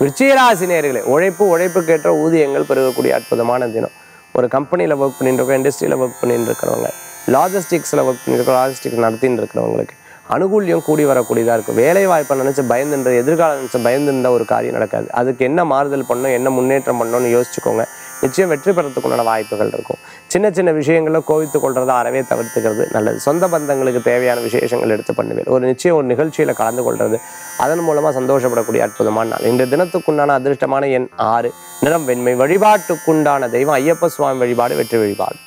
விருச்சிகராசினியர்களே உழைப்பு உழைப்புக்கேற்ற ஊதியங்கள் பெருகக்கூடிய அற்புதமான தினம். ஒரு கம்பெனியில் ஒர்க் பண்ணிட்டு இண்டஸ்ட்ரியில் ஒர்க் பண்ணிட்டு இருக்கிறவங்க லாஜிஸ்டிக்ஸில் ஒர்க் பண்ணிட்டு லாஜிஸ்டிக்ஸ் நடத்தின்னு இருக்கிறவங்களுக்கு அனுகூல்யம் கூடி வரக்கூடியதாக இருக்கும். வேலை வாய்ப்பை நினச்சி பயந்துன்ற எதிர்காலம் நினச்சி பயந்துருந்த ஒரு காரியம் நடக்காது. அதுக்கு என்ன மாறுதல் பண்ணணும் என்ன முன்னேற்றம் பண்ணணும்னு யோசிச்சுக்கோங்க. நிச்சயம் வெற்றி பெறத்துக்குள்ளான வாய்ப்புகள் இருக்கும். சின்ன சின்ன விஷயங்களில் கோவித்து கொள்றதை அறவே தவிர்த்துக்கிறது நல்லது. சொந்த பந்தங்களுக்கு தேவையான விசேஷங்கள் எடுத்து பண்ணுவேன். ஒரு நிச்சயம் ஒரு நிகழ்ச்சியில் கலந்து கொள்றது அதன் மூலமாக சந்தோஷப்படக்கூடிய அற்புதமான நாள். இன்று தினத்துக்குண்டான அதிர்ஷ்டமான எண் ஆறு நிறம் வெண்மை வழிபாட்டுக்குண்டான தெய்வம் ஐயப்ப சுவாமி வழிபாடு வெற்றி வழிபாடு.